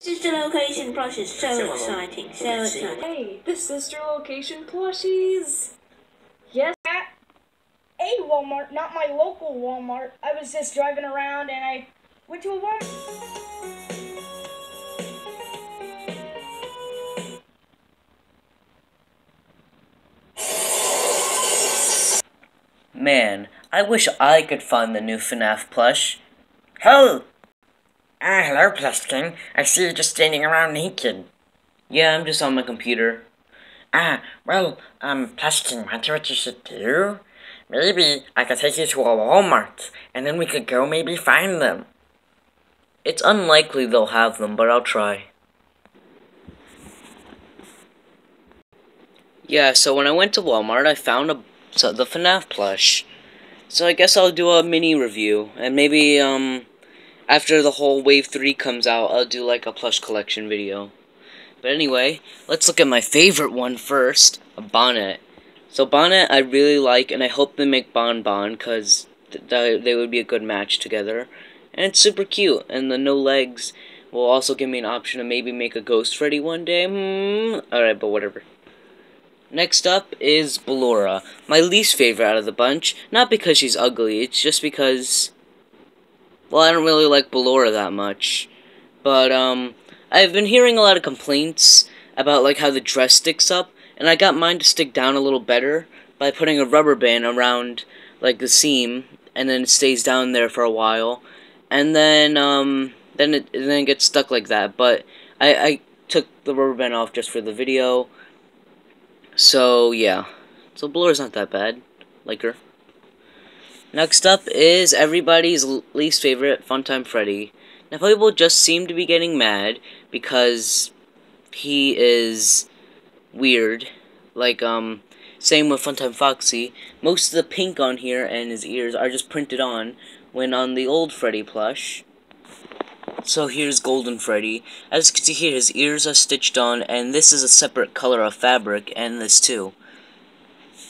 Sister location plushes, so exciting, so exciting. Hey, the sister location plushies. Yes. At a Walmart, not my local Walmart. I was just driving around and I went to a Walmart. Man, I wish I could find the new FNAF plush. Ho! Ah, hello, Plush King. I see you just standing around naked. Yeah, I'm just on my computer. Ah, well, um, Plush King, wonder what you should do? Maybe I could take you to a Walmart, and then we could go maybe find them. It's unlikely they'll have them, but I'll try. Yeah, so when I went to Walmart, I found a so the FNAF plush. So I guess I'll do a mini review, and maybe um after the whole Wave 3 comes out, I'll do like a plush collection video. But anyway, let's look at my favorite one first, a bonnet. So bonnet I really like, and I hope they make Bon Bon, because th th they would be a good match together. And it's super cute, and the no legs will also give me an option to maybe make a Ghost Freddy one day. Hmm. Alright, but whatever. Next up is Ballora, my least favorite out of the bunch. Not because she's ugly, it's just because, well, I don't really like Ballora that much. But, um, I've been hearing a lot of complaints about, like, how the dress sticks up, and I got mine to stick down a little better by putting a rubber band around, like, the seam, and then it stays down there for a while. And then, um, then it, then it gets stuck like that. But I, I took the rubber band off just for the video. So, yeah. So, Ballora's not that bad. Like her. Next up is everybody's least favorite, Funtime Freddy. Now, people just seem to be getting mad because he is weird. Like, um, same with Funtime Foxy. Most of the pink on here and his ears are just printed on, when on the old Freddy plush, so here's Golden Freddy. As you can see here, his ears are stitched on, and this is a separate color of fabric, and this too.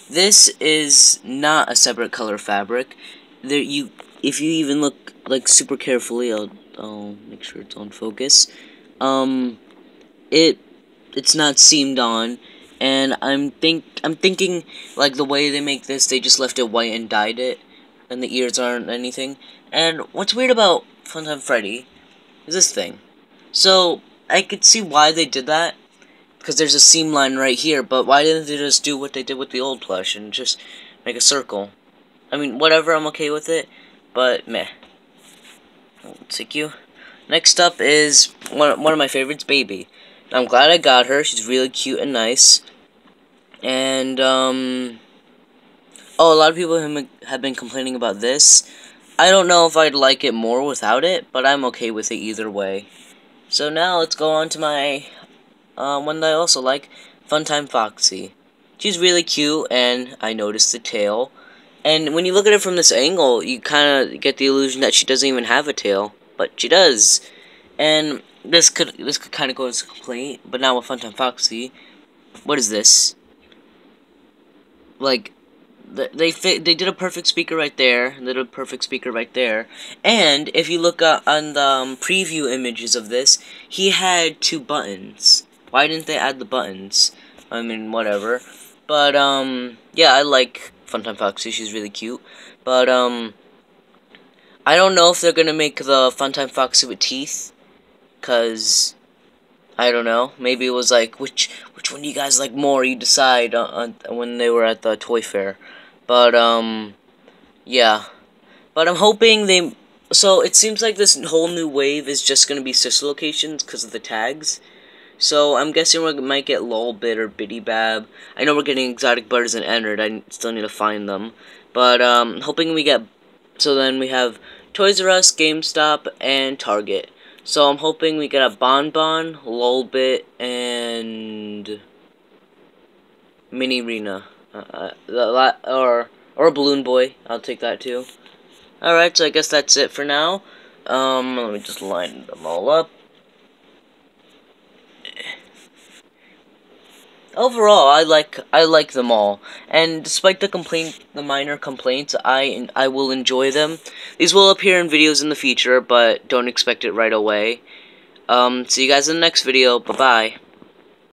This is not a separate color fabric. There, you, if you even look like super carefully, I'll, I'll make sure it's on focus. Um, it, it's not seamed on, and I'm think, I'm thinking like the way they make this, they just left it white and dyed it, and the ears aren't anything. And what's weird about Funtime Freddy is this thing. So, I could see why they did that, because there's a seam line right here, but why didn't they just do what they did with the old plush and just make a circle? I mean, whatever, I'm okay with it, but meh. Thank you. Next up is one, one of my favorites, Baby. I'm glad I got her, she's really cute and nice. And, um... Oh, a lot of people have been complaining about this. I don't know if I'd like it more without it, but I'm okay with it either way. So now let's go on to my uh, one that I also like, Funtime Foxy. She's really cute, and I noticed the tail. And when you look at it from this angle, you kind of get the illusion that she doesn't even have a tail, but she does. And this could this could kind of go as a complaint, but now with Funtime Foxy, what is this? Like, they fit, they did a perfect speaker right there, they did a perfect speaker right there, and if you look on the um, preview images of this, he had two buttons. Why didn't they add the buttons? I mean, whatever. But um, yeah, I like Funtime Foxy. She's really cute. But um, I don't know if they're gonna make the Funtime Foxy with teeth, cause I don't know. Maybe it was like which which one do you guys like more? You decide when they were at the toy fair. But, um, yeah. But I'm hoping they... So, it seems like this whole new wave is just going to be sister locations because of the tags. So, I'm guessing we might get Lolbit or Bidybab. I know we're getting Exotic Butters and Ennard. I still need to find them. But, um, hoping we get... So then we have Toys R Us, GameStop, and Target. So I'm hoping we get a Bon Bon, Lolbit, and... Minireena. Uh, uh or or balloon boy. I'll take that too. Alright, so I guess that's it for now. Um, let me just line them all up. Overall, I like I like them all, and despite the complaint, the minor complaints, I I will enjoy them. These will appear in videos in the future, but don't expect it right away. Um, see you guys in the next video. Bye-bye.